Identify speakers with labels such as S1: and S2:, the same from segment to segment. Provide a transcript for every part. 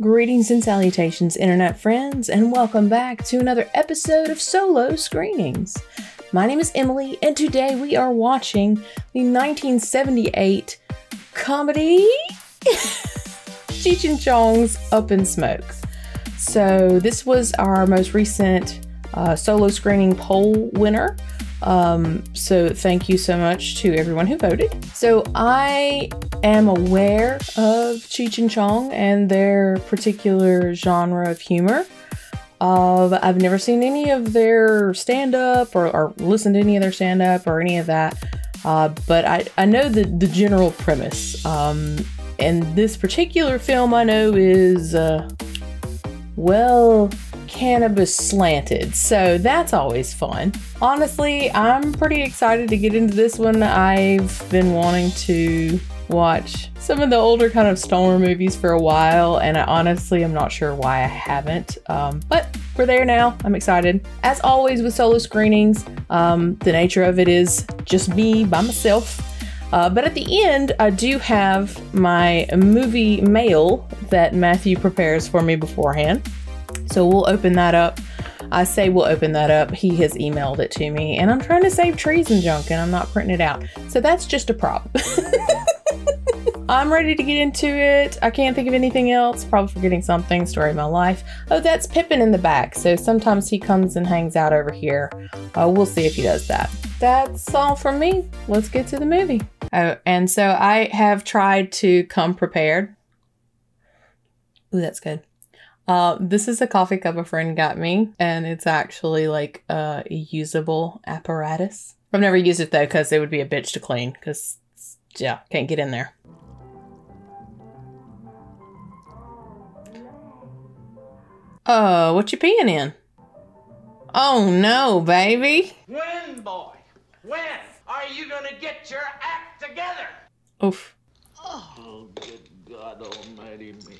S1: Greetings and salutations, internet friends, and welcome back to another episode of Solo Screenings. My name is Emily, and today we are watching the 1978 comedy Cheech and Chong's Up in Smoke. So, this was our most recent uh, solo screening poll winner. Um, so thank you so much to everyone who voted. So I am aware of Cheech and Chong and their particular genre of humor. Uh, I've never seen any of their stand up or, or listened to any of their stand up or any of that. Uh, but I, I know the, the general premise. Um, and this particular film I know is, uh, well, cannabis slanted, so that's always fun. Honestly, I'm pretty excited to get into this one. I've been wanting to watch some of the older kind of stoner movies for a while, and I honestly am not sure why I haven't. Um, but we're there now. I'm excited. As always with solo screenings, um, the nature of it is just me by myself. Uh, but at the end, I do have my movie mail that Matthew prepares for me beforehand. So we'll open that up. I say we'll open that up. He has emailed it to me, and I'm trying to save trees and junk, and I'm not printing it out. So that's just a prop. I'm ready to get into it. I can't think of anything else. Probably forgetting something. Story of my life. Oh, that's Pippin in the back. So sometimes he comes and hangs out over here. Uh, we'll see if he does that. That's all from me. Let's get to the movie. Oh, and so I have tried to come prepared. Ooh, that's good. Uh, this is a coffee cup a friend got me, and it's actually like a usable apparatus. I've never used it though, because it would be a bitch to clean, because, yeah, can't get in there. Oh, what you peeing in? Oh no, baby.
S2: When, boy? When are you gonna get your act together?
S1: Oof.
S2: Oh, good God Almighty me.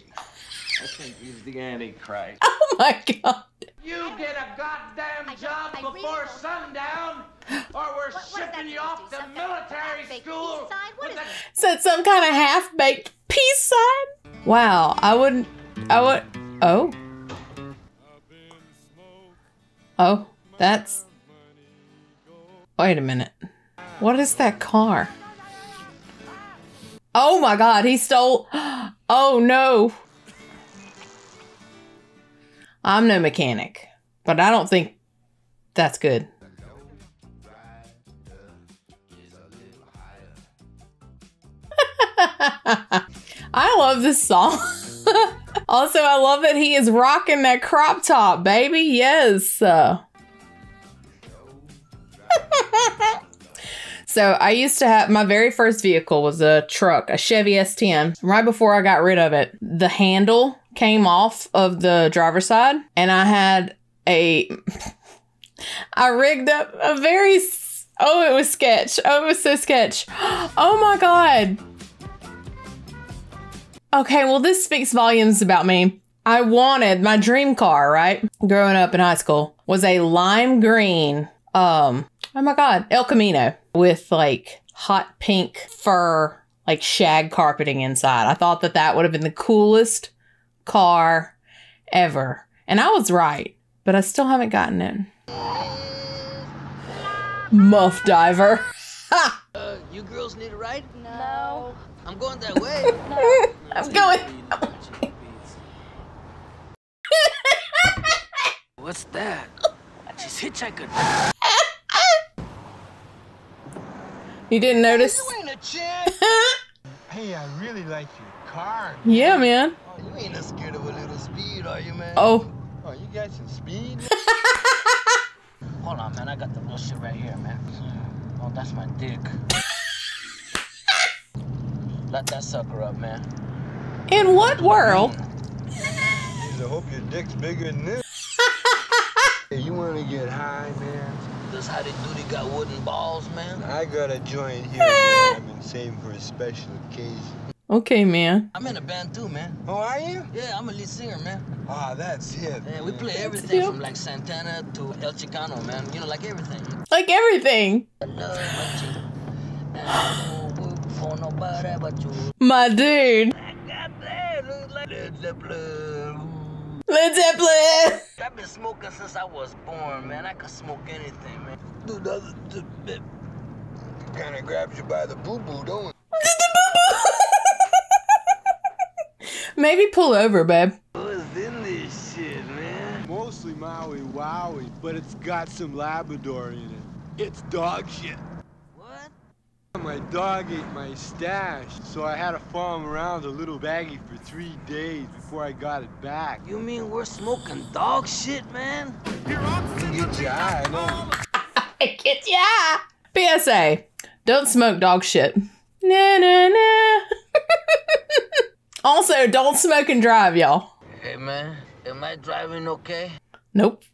S2: I think he's the Antichrist.
S1: Oh my god.
S2: You get a goddamn job
S3: I
S2: before
S3: don't-
S2: sundown, or we're
S3: What- what
S2: shipping you off
S3: to
S2: to?
S3: Something
S2: military school
S3: peace sign? What
S2: with
S3: is
S2: a
S1: So it's some kind of half-baked peace sign? Wow, I wouldn't I would Oh. Oh, that's Wait a minute. What is that car? Oh my god, he stole Oh no. I'm no mechanic, but I don't think that's good. I love this song. also, I love that he is rocking that crop top, baby. Yes. Uh, so I used to have my very first vehicle was a truck, a Chevy S10. Right before I got rid of it, the handle came off of the driver's side, and I had a. I rigged up a very. Oh, it was sketch. Oh, it was so sketch. Oh my god. Okay, well, this speaks volumes about me. I wanted my dream car, right? Growing up in high school was a lime green, um, oh my God, El Camino with like hot pink fur, like shag carpeting inside. I thought that that would have been the coolest car ever. And I was right, but I still haven't gotten it. Muff diver. Ha!
S4: Uh, you girls need a ride?
S3: No.
S4: I'm going that way.
S1: I'm going.
S4: What's that? She's hitchhiking.
S1: You didn't notice?
S2: You ain't a chick. hey, I really like your car.
S1: Yeah, man.
S4: Oh, you ain't not scared of a little speed, are you, man?
S1: Oh.
S2: Oh, you got some speed?
S4: Hold on, man. I got the real shit right here, man. Oh, that's my dick. Let that sucker up, man.
S1: In what world?
S5: I hope your dick's bigger than this. Hey, you want to get high, man?
S4: This how they do. They got wooden balls, man.
S5: I got a joint here, man. I've been saving for a special occasion.
S1: Okay, man.
S4: I'm in a band too, man.
S5: Oh, are you?
S4: Yeah, I'm a lead singer, man.
S5: Ah, that's hip.
S4: Yeah, we play everything from like Santana to El Chicano, man. You know, like everything.
S1: Like everything.
S4: I love my chick. And I don't work for nobody but you.
S1: My dude.
S4: I got that. Look like- Let's Zeppelin.
S1: Led Zeppelin.
S4: I've been smoking since I was born, man. I could smoke anything, man. Dude, that's the bit.
S5: Kind of grabs you by the boo boo, don't it?
S1: Maybe pull over, babe.
S4: What's in this shit, man?
S5: Mostly Maui Wowie, but it's got some Labrador in it. It's dog shit.
S4: What?
S5: My dog ate my stash, so I had to follow him around a little baggie for three days before I got it back.
S4: You mean we're smoking dog shit, man?
S5: Get you high, I know.
S1: Get ya. PSA. Don't smoke dog shit. Na na na. also, don't smoke and drive, y'all.
S4: Hey, man. Am I driving okay?
S1: Nope.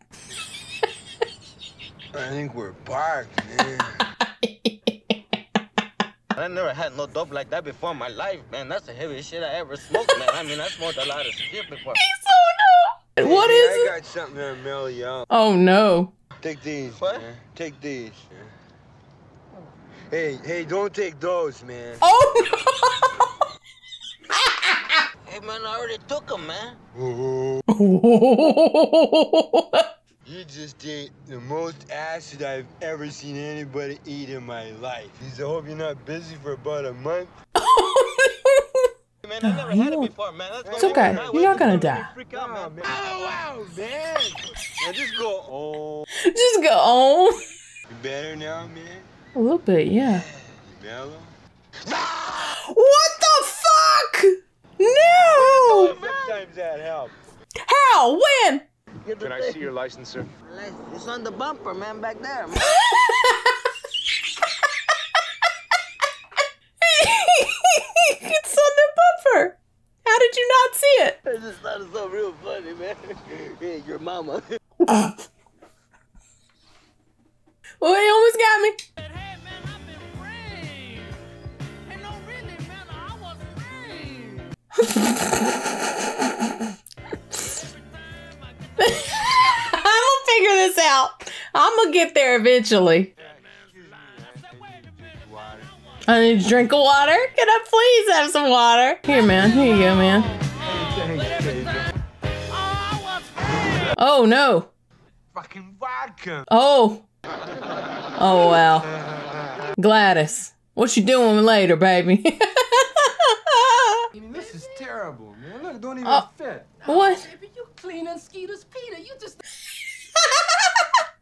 S5: I think we're parked, man.
S4: I never had no dope like that before in my life, man. That's the heaviest shit I ever smoked, man. I mean, I smoked a lot of shit before.
S1: He's So no. What
S5: Hey,
S1: is
S5: I
S1: it?
S5: got something to mail you.
S1: Oh no.
S5: Take these,
S4: What?
S5: man. Take these. Hey, hey, don't take those, man.
S1: Oh no.
S4: Hey, man, I already took them, man.
S1: No.
S5: you just ate the most acid I've ever seen anybody eat in my life. I hope you're not busy for about a month.
S4: Man,
S1: No,
S4: I never
S1: you
S4: had it
S1: don't-
S4: before, man. Let's
S1: It's okay. You're not
S4: highway.
S1: gonna
S4: Don't make me
S1: die.
S4: Freak out, man.
S5: man. Oh, wow, man. Now just go, oh.
S1: Just go on.
S5: You better now, man?
S1: A little bit, yeah.
S5: You mellow?
S1: What the fuck? No!
S5: Sometimes that helps.
S1: How? When?
S4: Get the
S3: Can I see your license, sir?
S4: It's on the bumper, man, back there. Man.
S1: it's on the bumper. How did you not see it?
S4: I just thought it so real funny, man. Hey, your mama.
S1: Well, he almost got me.
S6: Hey man,
S1: I'm gonna get there eventually. I need a drink of water. Can I please have some water? Here, man. Here you go, man. Oh no.
S5: Fucking vodka.
S1: Oh. Oh well. Gladys, what you doing later, baby?
S5: This is terrible, man. Look, don't even
S1: Oh.
S5: fit.
S1: what?
S6: Baby, you clean and Skeeter's Peter. You just.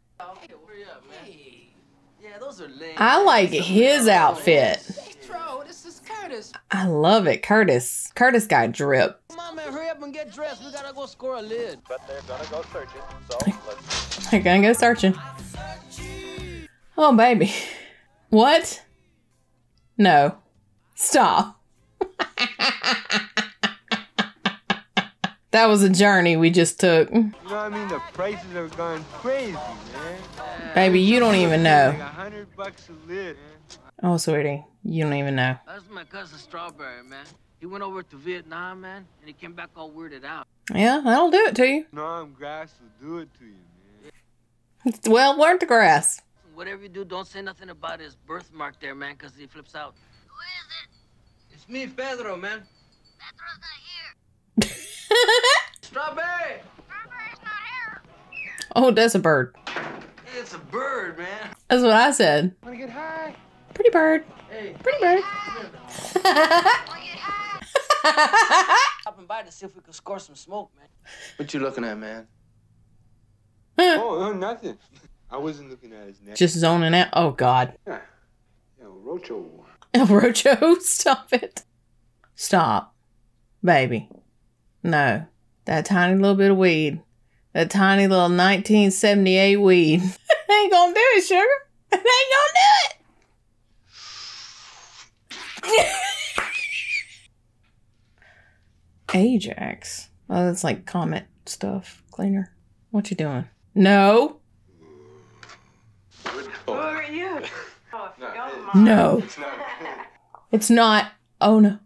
S1: I like his outfit. I love it, Curtis. Curtis got drip.
S6: We gotta go
S3: searching,
S1: They're gonna go searching. Oh, baby. What? No. Stop. that was a journey we just took.
S5: You know what I mean? The prices have gone crazy, man.
S1: Baby, you don't even know.
S5: a hundred bucks a lid, man.
S1: Oh, sweetie, you don't even know.
S4: That's my cousin Strawberry, man. He went over to Vietnam, man, and he came back all weirded out.
S1: Yeah, that'll do it to you.
S5: Long grass will do it to you, man.
S1: Well, learn the grass.
S4: Whatever you do, don't say nothing about his birthmark there, man, because he flips out. Who is it? It's me, Pedro, man. Pedro's not here. Strawberry!
S1: oh, that's a bird.
S4: It's a bird, man.
S1: That's what I said.
S5: Wanna get high?
S1: Pretty bird.
S4: Hey,
S1: Pretty bird.
S4: stopping by to see if we could score some smoke, man.
S3: What you looking at, man?
S5: Oh, no, nothing. I wasn't looking at his neck.
S1: Just zoning out. Oh, God.
S5: Yeah, Rocho.
S1: El Rocho, stop it. Stop. Baby. No. That tiny little bit of weed. That tiny little 1978 weed. ain't gonna do it, sugar. It ain't gonna do it. Ajax. Oh, that's like Comet stuff. Cleaner. What you doing? No. Who are you? no.
S5: It's not.
S1: It's not. Oh no.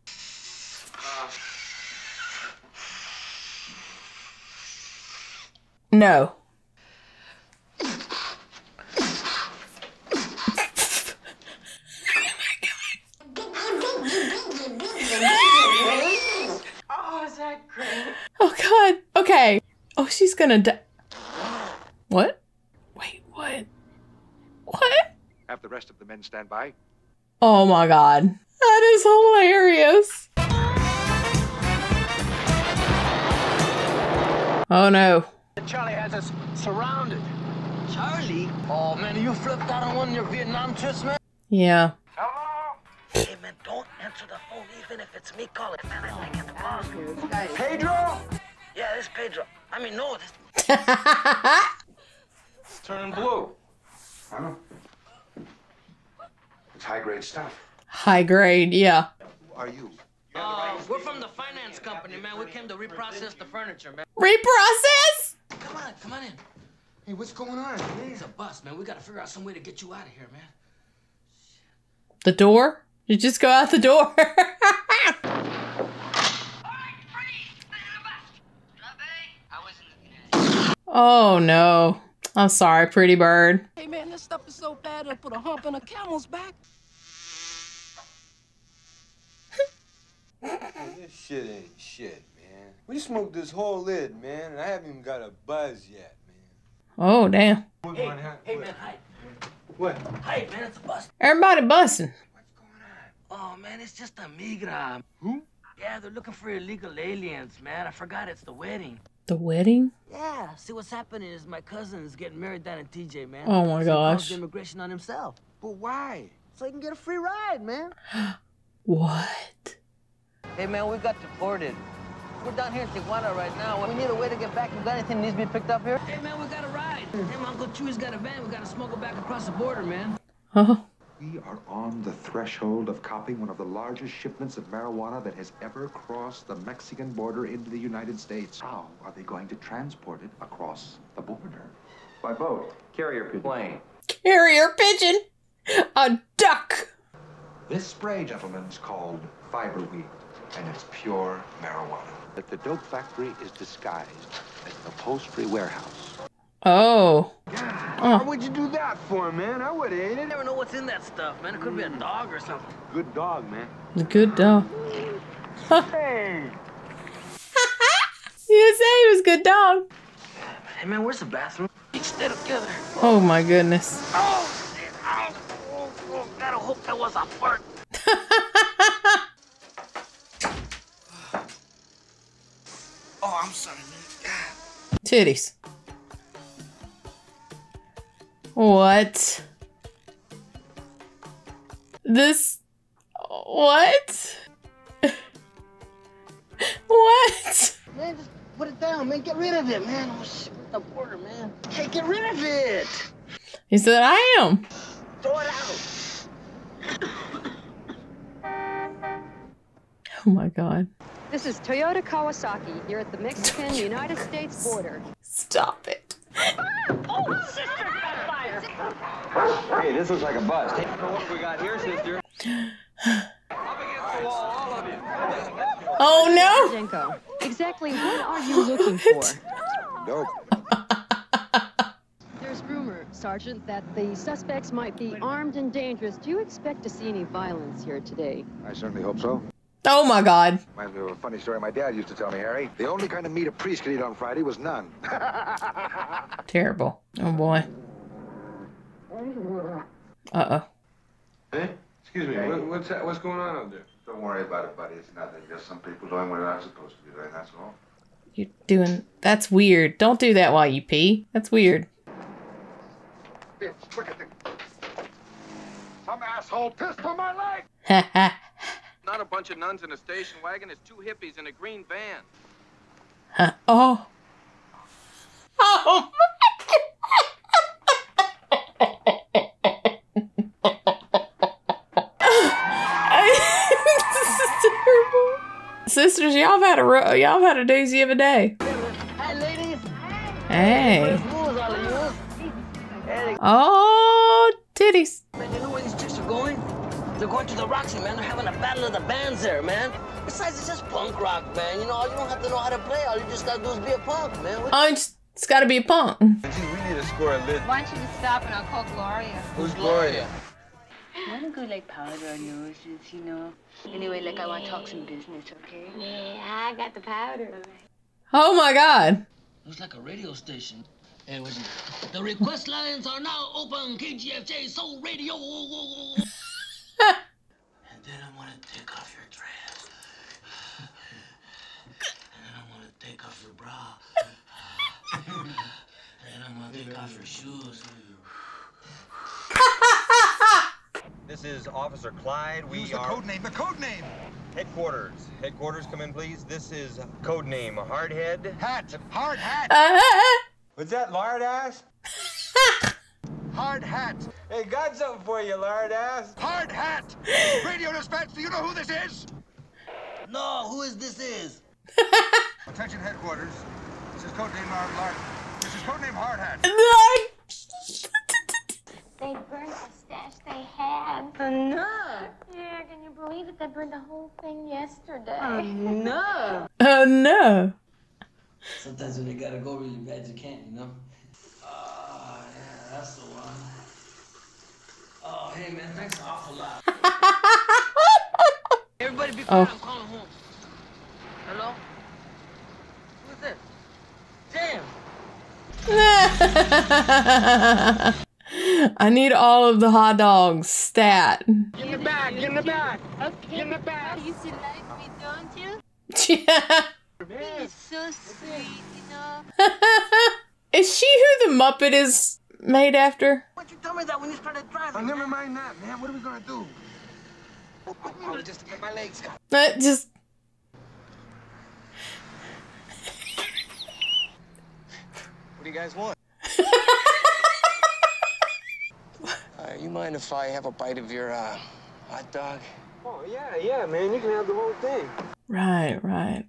S1: No.
S6: Oh, is that great?
S1: Oh, oh, she's gonna die. What? Wait, what? What?
S7: Have the rest of the men stand by.
S1: Oh my god. That is hilarious. Oh no.
S3: Charlie has us surrounded.
S4: Charlie? Oh, man, you flipped out on one of your Vietnam trips, man?
S1: Yeah. Hello?
S4: Hey, man, don't answer the phone even if it's me calling, man. I like it the boss.
S3: Pedro?
S4: Yeah, this Pedro. I mean, no, this...
S3: It's turning blue.
S7: Huh? It's high grade stuff.
S1: High grade, yeah.
S7: Who are you?
S4: Uh, we're from the finance company, man. We came to reprocess the furniture, man.
S1: Reprocess?
S4: Come on, come on in.
S3: Hey, what's going on?
S4: He's a bus, man. We gotta figure out some way to get you out of here, man.
S1: The door? You just go out the door. oh no. I'm sorry, pretty bird.
S6: Hey man, this stuff is so bad it'll put a hump in a camel's back.
S5: This shit ain't shit, man. We smoked this whole lid, man, and I haven't even got a buzz yet, man.
S1: Oh damn.
S4: Hey, hey, man, hi.
S5: What?
S4: Hi, man, it's a bus.
S1: Everybody busting. What's going on?
S4: Oh, man, it's just a migra.
S5: Who?
S4: Yeah, they're looking for illegal aliens, man. I forgot it's the wedding.
S1: The wedding?
S4: Yeah, see what's happening is my cousin is getting married down in TJ, man.
S1: Oh my
S4: So he calls
S1: gosh.
S4: the immigration on himself.
S3: But why? So he can get a free ride, man.
S1: What?
S4: Hey, man, we got deported. We're down here in Tijuana right now. We need a way to get back. You got anything that needs to be picked up here? Hey, man, we got a ride. Hey, my Uncle Chewy's got a van. We got to smuggle back across the border, man.
S1: Oh.
S7: We are on the threshold of copying one of the largest shipments of marijuana that has ever crossed the Mexican border into the United States. How are they going to transport it across the border?
S3: By boat, carrier pigeon. plane.
S1: Carrier pigeon. A duck.
S7: This spray, gentlemen, is called fiberweed, and it's pure marijuana. That the dope factory is disguised as an upholstery warehouse.
S1: Oh. oh.
S5: Why would you do that for, man? I would have ate
S4: You
S5: it.
S4: never know what's in that stuff, man. It could be a dog or something.
S5: Good dog, man.
S1: The good dog.
S5: Hey!
S1: You say he was good dog.
S4: Hey, man, where's the bathroom? Let's stay together.
S1: Oh my goodness.
S4: Oh, shit. Ow. Oh, oh, gotta hope that was a fart. Oh, I'm sorry, man.
S1: Titties. What? This. What? what?
S4: Man, just put it down, man. Get rid of it, man. Oh, shit. The border, man. Hey, get rid of it.
S1: He said, I am.
S4: Throw it out.
S1: Oh my god.
S8: This is Toyota Kawasaki here at the Mexican United States border.
S1: Stop it.
S3: Hey, this looks like a bust. Hey, what we got here, sister?
S1: Oh no!
S8: Jenko, exactly what are you looking for?
S7: Dope.
S8: There's rumor, Sergeant, that the suspects might be armed and dangerous. Do you expect to see any violence here today?
S7: I certainly hope so.
S1: Oh my god.
S7: Reminds me of a funny story my dad used to tell me, Harry. The only kind of meat a priest could eat on Friday was none.
S1: Terrible. Oh boy. Uh oh.
S5: Hey? Excuse me, what, what's that? What's going on out there?
S7: Don't worry about it, buddy. It's nothing. Just some people doing what they're not supposed to be doing, that's all.
S1: You're doing. That's weird. Don't do that while you pee. That's weird.
S7: Here, look at this. Some asshole pissed on my leg!
S1: Ha ha.
S9: Not a bunch of nuns in a station wagon. It's two hippies in a green van.
S1: ha. Oh. Oh my. this is terrible. Sisters, y'all have had a ro- y'all have had a doozy of a day.
S4: Hi, ladies.
S1: Hey.
S4: Who's all of you? Hey,
S1: Oh,
S4: They're going to the Roxy, man. They're having a battle of the bands there, man. Besides, it's just punk rock, man. You know, all you don't have to know how to play. All you just gotta do is be a punk, man. What-
S1: Oh, it's, it's got to be a punk.
S5: Gee, we need to score a lid.
S10: Why don't you just stop and I'll call Gloria?
S5: Who's Gloria?
S10: I want to go like powder on noses, you know. Anyway, like I want to talk some business, okay? Yeah, I got the powder.
S1: Oh my god.
S4: Looks like a radio station. Hey, listen. The request lines are now open. KGFJ Soul Radio. And then I'm gonna take off your dress. And then I'm gonna take off your bra. and then I'm gonna take off your shoes.
S3: This is Officer Clyde. We
S11: Use the
S3: are
S11: code name. The code name.
S3: headquarters. Headquarters, come in, please. This is code name Hardhead.
S11: Hat. Hard hat.
S3: What's that, lard ass?
S11: Hard hat.
S3: Hey, got something for you, lard ass.
S11: Hard hat. Radio dispatch. Do you know who this is?
S4: No, who is this is?
S11: Attention headquarters. This is code name Hard Hard. This is code name Hard Hat.
S12: They burned the stash they had.
S10: Enough.
S12: Yeah, can you believe it? They burned the whole thing yesterday.
S10: Enough.
S1: Oh no.
S4: Sometimes when you gotta go really bad, you can't, you know? Ah, yeah, that's the one. Oh, hey, man, thanks an awful lot. Everybody be oh. quiet,
S1: Oh.
S4: I'm calling home. Hello? Who's this? Damn!
S1: I need all of the hot dogs. Stat.
S11: Get in the back. Get in the back.
S12: Okay.
S11: Get in the back.
S12: You still like me, don't you?
S1: Yeah.
S12: You're so sweet, you know.
S1: Is she who the Muppet is made after?
S4: Why'd you tell me that when you started
S11: Oh, never mind that, man. What are we gonna do? Just to get my legs cut.
S1: Uh, just
S3: What do you guys want?
S13: Uh, you mind if I have a bite of your uh, hot dog?
S3: Oh, yeah, yeah, man. You can have the whole thing.
S1: Right, right.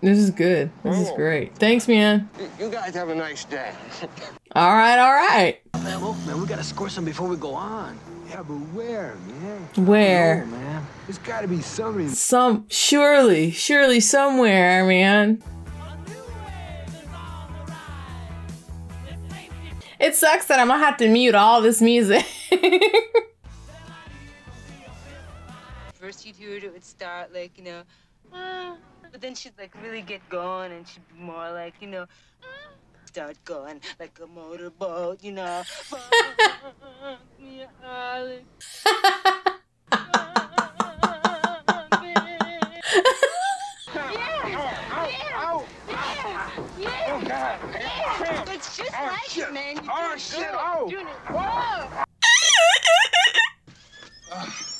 S1: This is good. This is oh. great. Thanks, man.
S13: You guys have a nice day.
S1: All right, all right.
S4: Man, well, man, we gotta score some before we go on.
S5: Yeah, but where, man?
S1: Where?
S5: Oh, man. There's gotta be somebody.
S1: Some surely, surely somewhere, man. It sucks that I'm gonna have to mute all this music.
S10: First you'd hear it, it would start like, you know, "Ah," but then she'd like really get going and she'd be more like, you know, "Ah," start going like a motorboat, you know. Fuck me, Alex.
S11: Oh, God.
S10: It's just
S11: Oh,
S10: like
S11: shit.
S10: it, man. You
S11: Oh,
S10: do
S11: shit.
S10: good.
S11: Oh.
S10: Doing it. Whoa!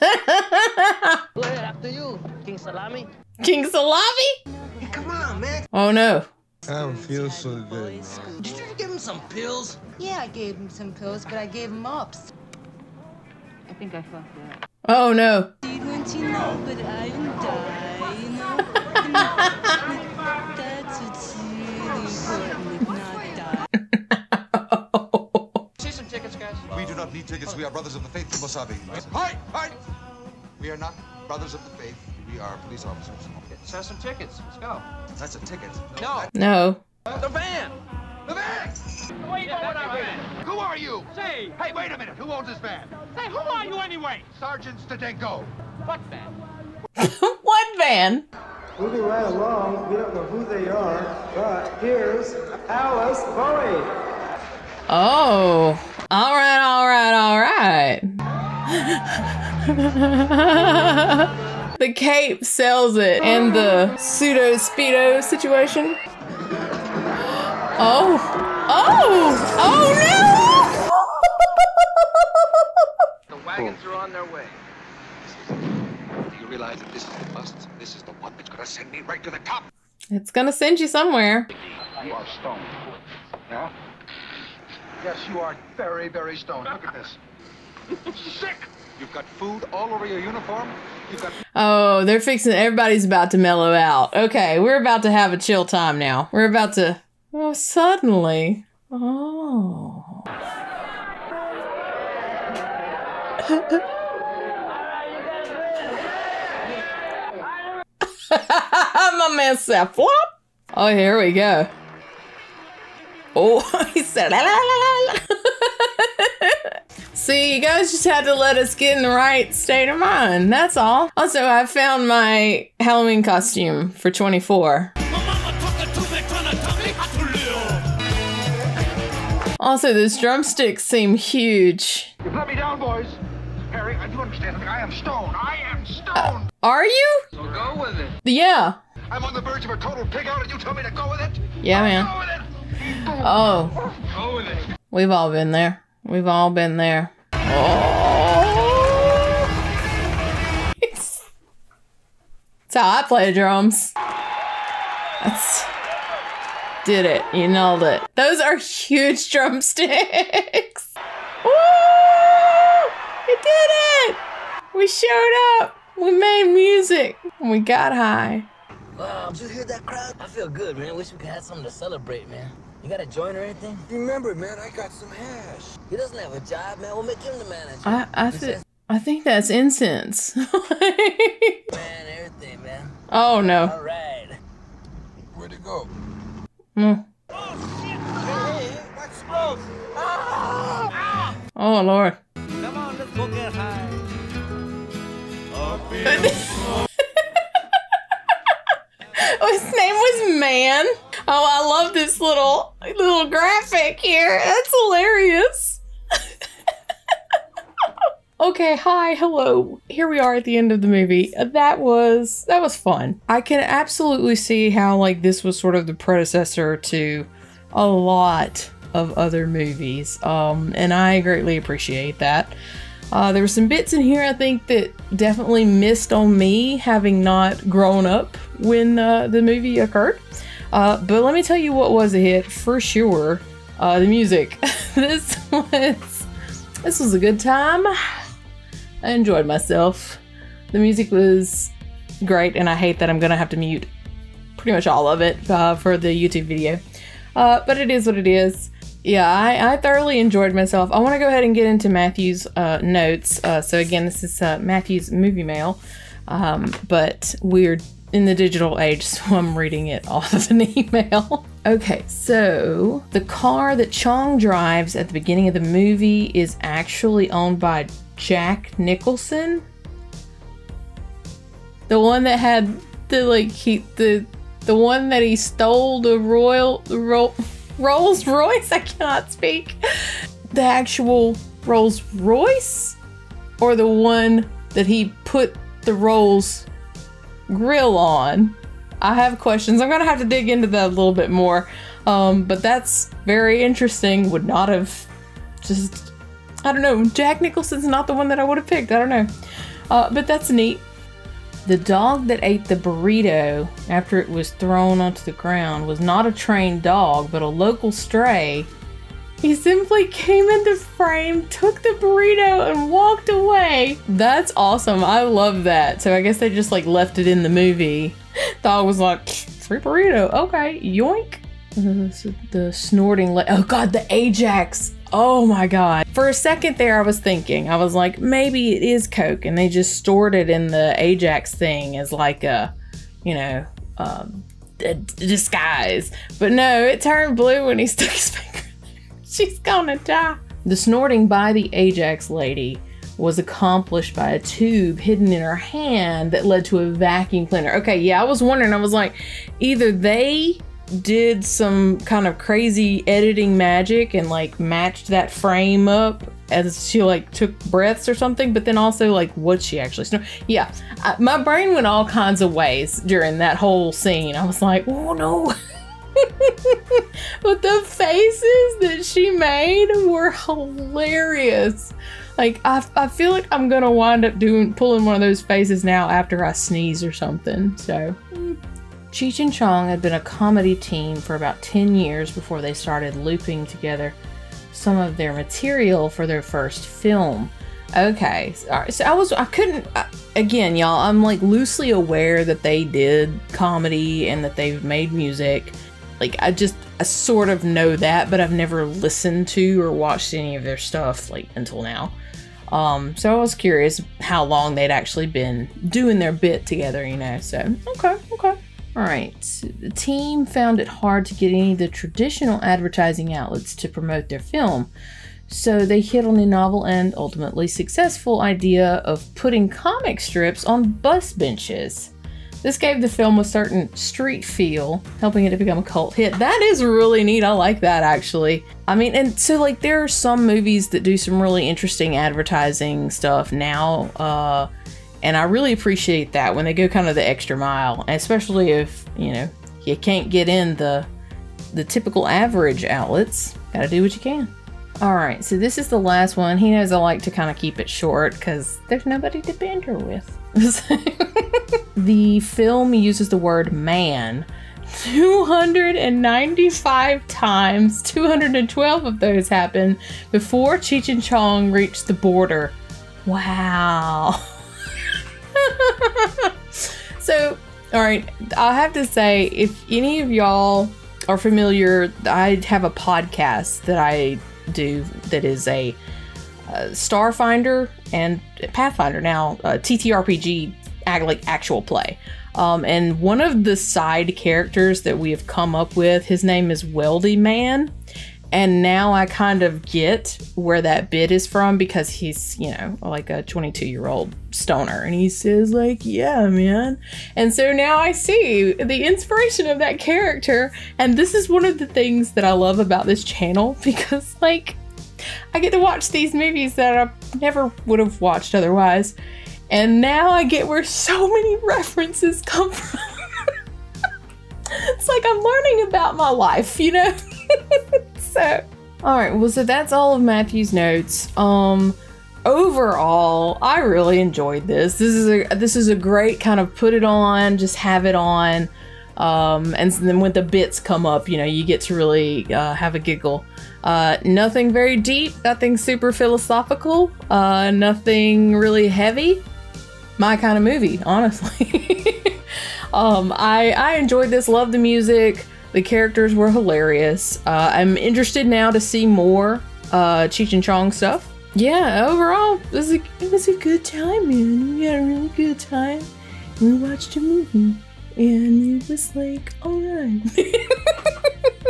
S4: Go ahead, after you, King Salami.
S1: King Salami?
S4: Hey, come on, man.
S1: Oh no.
S5: I don't feel so good.
S4: Did you give him some pills?
S10: Yeah, I gave him some pills, but I gave him ups. I think I fucked up.
S1: Oh no.
S11: We do not need tickets. We are brothers of the faith, Wasabi. Hi, hi. We are not brothers of the faith. We are police officers.
S9: Sell some tickets. Let's go.
S11: That's a ticket.
S9: No.
S1: No.
S9: Uh, the van.
S11: The van!
S9: Wait, yeah, that van.
S11: Who are you?
S9: Say.
S11: Hey, wait a minute. Who owns this van?
S9: Say, who are you anyway?
S11: Sergeant Stedenko.
S9: What van?
S1: what van?
S14: Moving right along, we don't know who they are, but here's Alice Bowie.
S1: Oh. The cape sells it and the pseudo speedo situation. Oh. Oh. Oh no!
S9: The wagons are on their way.
S11: Do you realize that this is the bust? This is the one that's gonna send me right to the top.
S1: no. It's gonna send you somewhere.
S11: You are stoned. Yeah? Yes, you are very, very stoned. Look at this. Sick! You've got food all over your uniform.
S1: Oh, they're fixing everybody's about to mellow out. Okay, we're about to have a chill time now. We're about to Oh, suddenly. Oh. My man said flop. Oh, here we go. Oh, he said la la la la. la. See, you guys just had to let us get in the right state of mind. That's all. Also, I found my Halloween costume for 24. Also, those drumsticks seem huge.
S11: You've let me down, boys. Harry, I do understand something. I am stone. I am stone.
S1: Uh, are you?
S11: So go with it.
S1: Yeah.
S11: I'm on the verge of a total pig out, and you tell me to go with it?
S1: Yeah, man.
S11: Go with it.
S1: Oh,
S11: Go with it.
S1: we've all been there. We've all been there. Oh. That's how I play drums. That's did it. You nailed it. Those are huge drumsticks. Woo! We did it! We showed up. We made music. We got high.
S4: Wow, did you hear that crowd? I feel good, man. Wish we could have something to celebrate, man. You got a joint or anything?
S13: Remember, man, I got some hash.
S4: He doesn't have a job, man. We'll make him the manager.
S1: I I, thi- I think that's incense.
S4: Man, everything, man.
S1: oh no.
S4: All right.
S13: Where'd it go?
S1: Mm.
S13: What smoke?
S1: Oh lord.
S6: Come on, let's go get high.
S1: His name was Man. Oh, I love this little little graphic here. That's hilarious. okay, hi, hello. Here we are at the end of the movie. That was that was fun. I can absolutely see how like this was sort of the predecessor to a lot of other movies. Um, and I greatly appreciate that. Uh, there were some bits in here I think that definitely missed on me having not grown up when uh, the movie occurred. Uh, but let me tell you what was a hit for sure. Uh, the music. this was this was a good time. I enjoyed myself. The music was great, and I hate that I'm gonna have to mute pretty much all of it uh, for the YouTube video. Uh, but it is what it is. Yeah, I, I thoroughly enjoyed myself. I want to go ahead and get into Matthew's uh, notes. Uh, so again, this is Matthew's movie mail, um, but we're in the digital age, so I'm reading it off of an email. okay, so the car that Chong drives at the beginning of the movie is actually owned by Jack Nicholson, the one that had the like he the the one that he stole the royal the ro- Rolls Royce. I cannot speak. The actual Rolls Royce, or the one that he put the Rolls grill on. I have questions. I'm gonna have to dig into that a little bit more. Um, but that's very interesting. Would not have just I don't know. Jack Nicholson's not the one that I would have picked. I don't know. Uh, but that's neat. The dog that ate the burrito after it was thrown onto the ground was not a trained dog, but a local stray. He simply came into frame, took the burrito, and walked away. That's awesome. I love that. So I guess they just like left it in the movie. Dog was like, free burrito. Okay, yoink. The, snorting. Le- oh god, the Ajax. Oh my god. For a second there, I was thinking, I was like, maybe it is Coke and they just stored it in the Ajax thing as like a, you know, um, disguise. But no, it turned blue when he stuck his finger. She's gonna die. The snorting by the Ajax lady was accomplished by a tube hidden in her hand that led to a vacuum cleaner. Okay, yeah, I was wondering, I was like, either they did some kind of crazy editing magic and like matched that frame up as she like took breaths or something but then also like what she actually snor- yeah I, my brain went all kinds of ways during that whole scene i was like oh no but the faces that she made were hilarious like I, I feel like i'm gonna wind up doing pulling one of those faces now after i sneeze or something so Cheech and Chong had been a comedy team for about 10 years before they started looping together some of their material for their first film. Okay, all right, so I was, I couldn't, uh, again, y'all, I'm like loosely aware that they did comedy and that they've made music. Like, I just, I sort of know that, but I've never listened to or watched any of their stuff, like, until now. Um, so I was curious how long they'd actually been doing their bit together, you know, so, okay, okay. All right, the team found it hard to get any of the traditional advertising outlets to promote their film. So they hit on the novel and ultimately successful idea of putting comic strips on bus benches. This gave the film a certain street feel, helping it to become a cult hit. That is really neat. I like that actually. I mean, and so like there are some movies that do some really interesting advertising stuff now. Uh, and I really appreciate that when they go kind of the extra mile, especially if, you know, you can't get in the the typical average outlets. Gotta do what you can. All right, so this is the last one. He knows I like to kind of keep it short because there's nobody to banter with. the film uses the word man 295 times. 212 of those happen before Cheech and Chong reached the border. Wow. so, all right, I have to say, if any of y'all are familiar, I have a podcast that I do that is a uh, Starfinder and Pathfinder now, uh, TTRPG, like actual play. Um, and one of the side characters that we have come up with, his name is Weldy Man. And now I kind of get where that bit is from because he's, you know, like a 22 year old stoner. And he says, like, yeah, man. And so now I see the inspiration of that character. And this is one of the things that I love about this channel because, like, I get to watch these movies that I never would have watched otherwise. And now I get where so many references come from. it's like I'm learning about my life, you know? so, all right. Well, so that's all of Matthew's notes. Um, overall, I really enjoyed this. This is a this is a great kind of put it on, just have it on. Um, and then when the bits come up, you know, you get to really uh, have a giggle. Uh, nothing very deep, nothing super philosophical, uh, nothing really heavy. My kind of movie, honestly. um, I I enjoyed this. Love the music. The characters were hilarious. Uh, I'm interested now to see more uh, Cheech and Chong stuff. Yeah, overall, it was, a, it was a good time, man. We had a really good time. We watched a movie, and it was like, alright.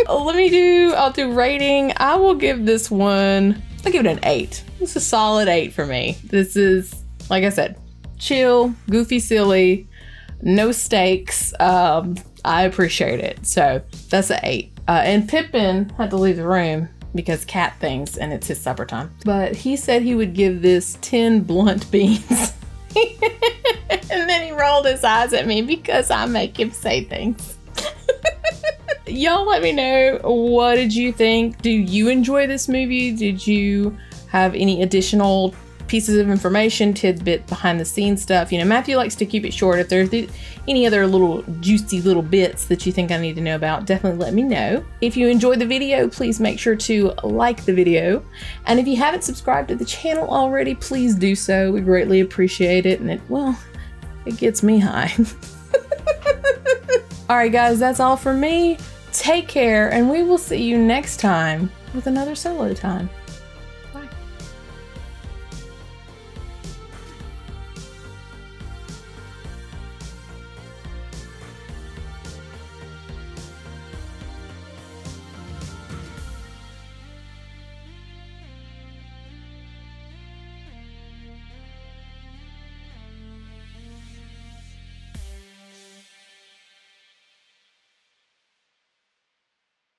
S1: Let me do, I'll do rating. I will give this one, I'll give it an 8. It's a solid 8 for me. This is, like I said, chill, goofy, silly, no stakes. Um, I appreciate it. So that's an 8. Uh, and Pippin had to leave the room because cat things and it's his supper time. But he said he would give this 10 blunt beans. and then he rolled his eyes at me because I make him say things. Y'all let me know what did you think? Do you enjoy this movie? Did you have any additional pieces of information, tidbit behind the scenes stuff? You know, Matthew likes to keep it short. If there's any other little juicy little bits that you think I need to know about, definitely let me know. If you enjoyed the video, please make sure to like the video. And if you haven't subscribed to the channel already, please do so. We greatly appreciate it. And it, well, it gets me high. all right, guys, that's all for me. Take care, and we will see you next time with another solo time.